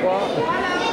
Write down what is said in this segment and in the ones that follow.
我，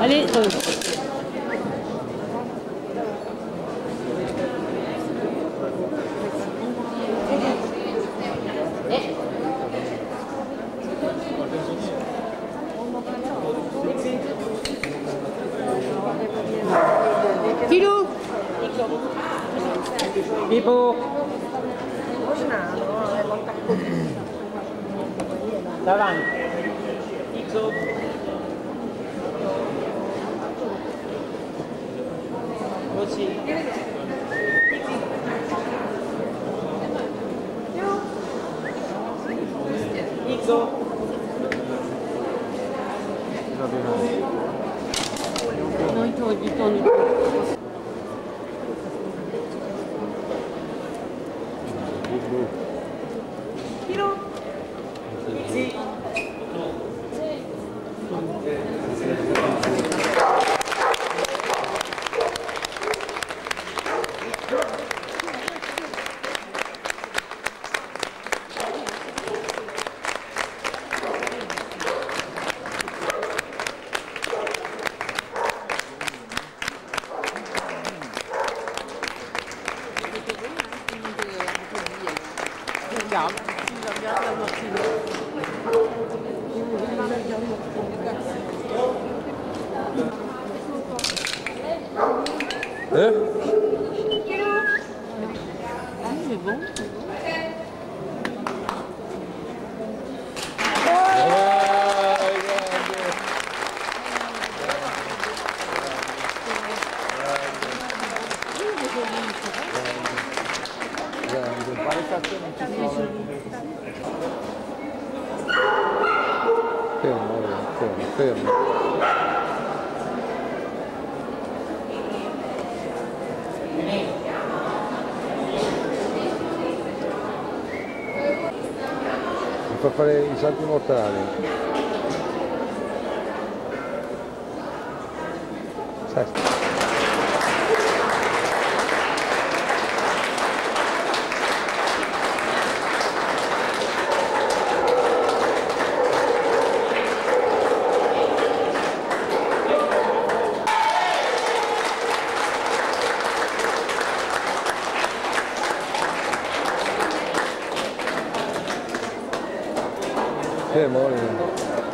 Allez, euh. fermo. Mi fa fare i salti mortali. Sesto. Good morning.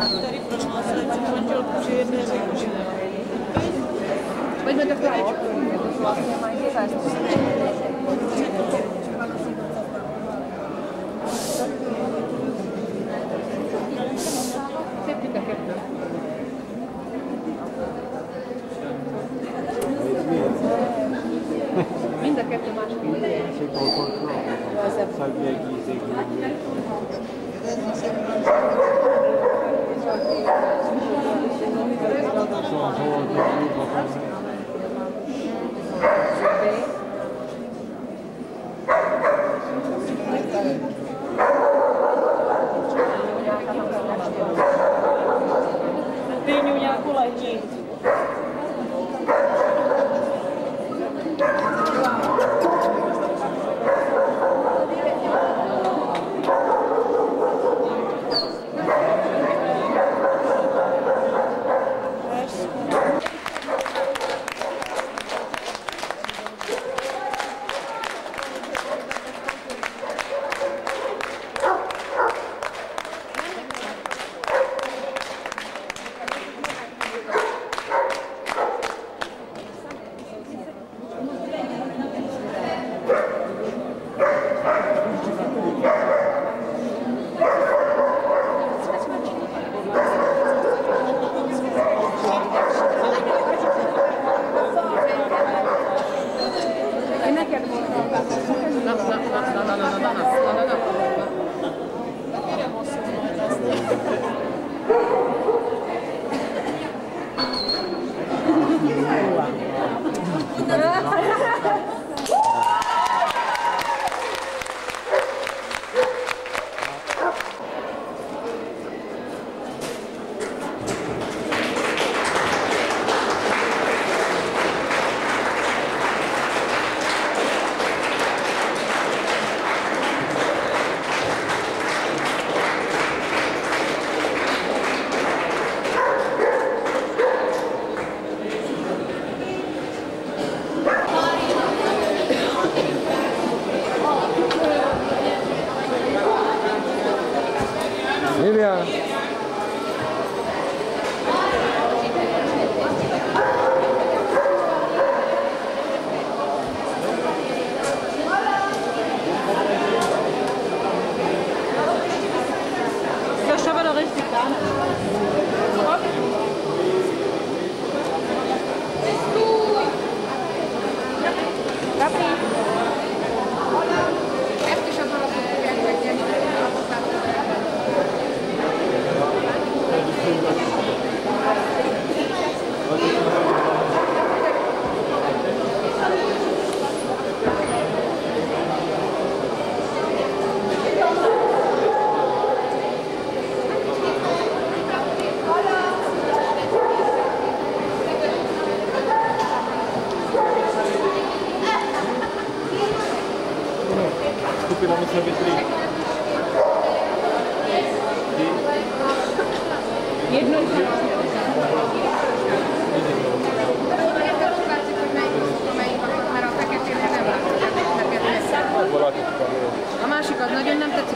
tady prohlásil, že manžel přijede, řekl, že ne. Pojďme to chválit. Vlastně mají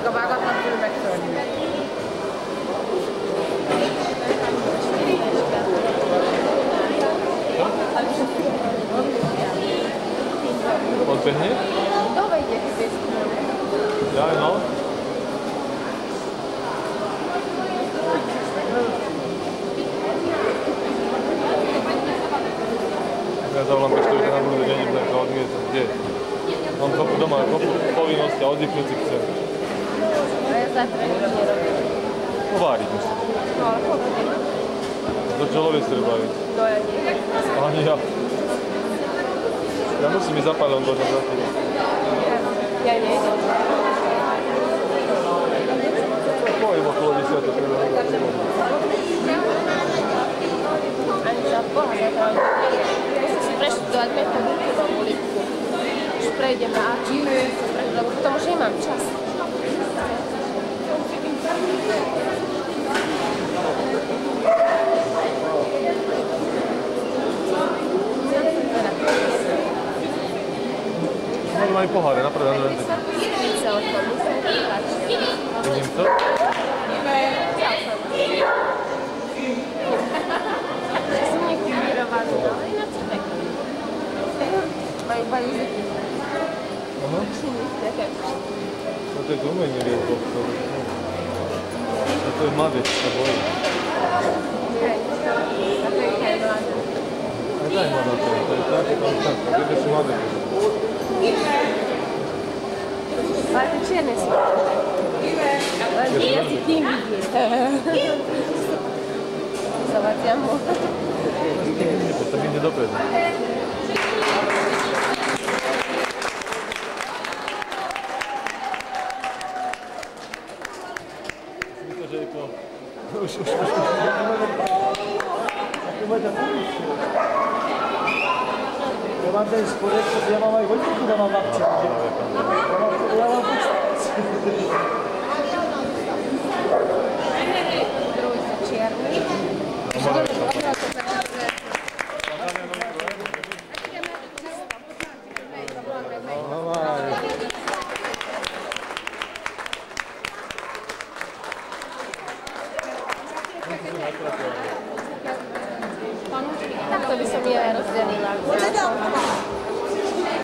Jogabagatman Kilometer. Und wenn nicht? To wejdzie w Ja, genau. Ja zavlampę, što je na budu denje, da je kao odmijete. Gdje? mal, kopu doma, kopu povinosti, a odje krucik se. zajtra nič nerobím. No váriť musím. No ale pohodne. No čo lovím strbaviť? No ja nie. Ani ja. Ja musím ísť zapálom do žazda. Ja, ja nejdem. Pojem okolo 10. Ani za Boha zatrávim. Musím si preštudovať metodiku v uličku. Už prejdem na aký, lebo k tomu, že imam čas. i pohode na prodanu renty. Rozumiem co? No ty gumy nie wiem, bo to... No to ma być z tobą. Nie, nie, nie. Daj ma na to, to jest tak, to jest tak, to jest tak. Ide dopredu. Myslím, že je to... Už, už, už. Ja mám ten spodek, ja mám aj hodinku doma v akcii.